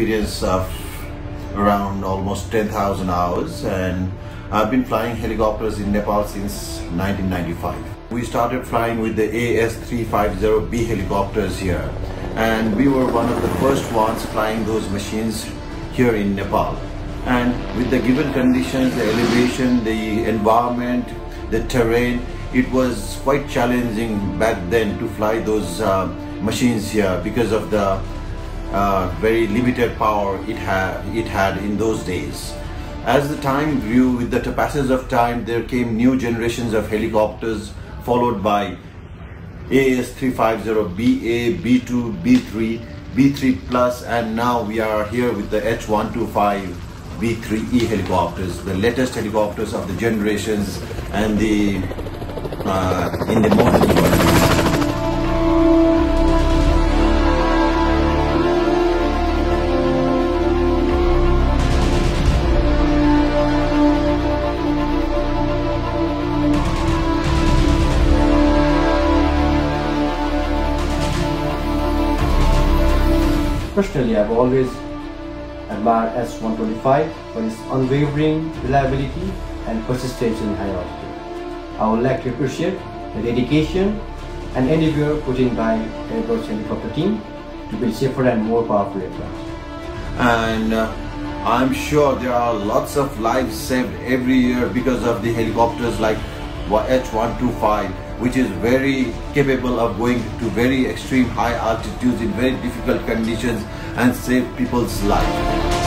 experience of around almost 10,000 hours and I've been flying helicopters in Nepal since 1995. We started flying with the AS350B helicopters here and we were one of the first ones flying those machines here in Nepal. And with the given conditions, the elevation, the environment, the terrain, it was quite challenging back then to fly those uh, machines here because of the uh, very limited power it had it had in those days. As the time grew, with the passage of time, there came new generations of helicopters, followed by AS350BA, B2, B3, B3 Plus, and now we are here with the H125 B3E helicopters, the latest helicopters of the generations and the uh, in the modern world. Personally, I've always admired H125 for its unwavering reliability and persistence in high altitude. I would like to appreciate the dedication and endeavor put in by Airbus helicopter team to build safer and more powerful aircraft. and uh, I'm sure there are lots of lives saved every year because of the helicopters like H125 which is very capable of going to very extreme high altitudes in very difficult conditions and save people's lives.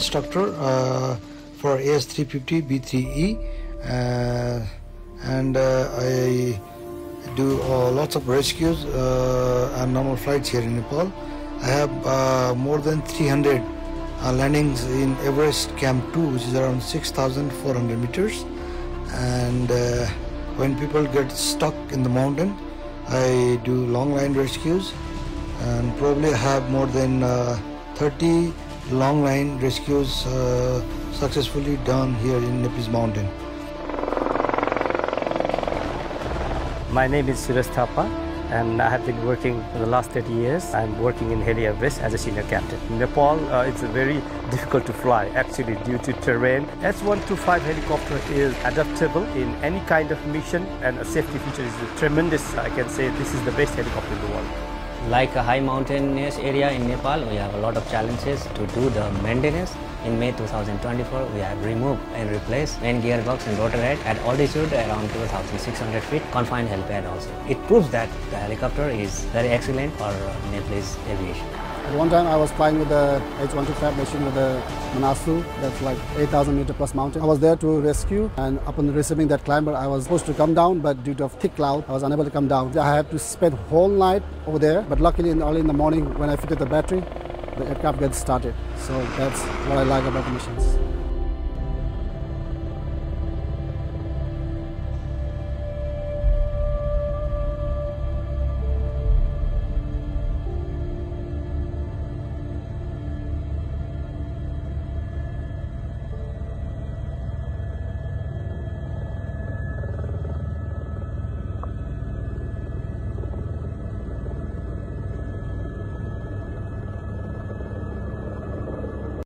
Instructor uh, for AS350 B3E uh, and uh, I do uh, lots of rescues uh, and normal flights here in Nepal. I have uh, more than 300 uh, landings in Everest Camp 2 which is around 6,400 meters and uh, when people get stuck in the mountain I do long line rescues and probably have more than uh, 30 long line rescues uh, successfully done here in Nepis mountain. My name is Suresh Thapa and I have been working for the last 30 years. I'm working in Heli Everest as a senior captain. In Nepal, uh, it's very difficult to fly actually due to terrain. H125 helicopter is adaptable in any kind of mission and a safety feature is tremendous. I can say this is the best helicopter in the world. Like a high mountainous area in Nepal, we have a lot of challenges to do the maintenance. In May 2024, we have removed and replaced main gearbox and rotor head at altitude around 2,600 feet, confined helipad also. It proves that the helicopter is very excellent for Nepalese aviation. At one time I was flying with the H125 machine with the Manaslu, that's like 8,000 meter plus mountain. I was there to rescue and upon receiving that climber I was supposed to come down but due to thick cloud I was unable to come down. I had to spend whole night over there but luckily in, early in the morning when I fitted the battery the aircraft gets started. So that's what I like about the missions.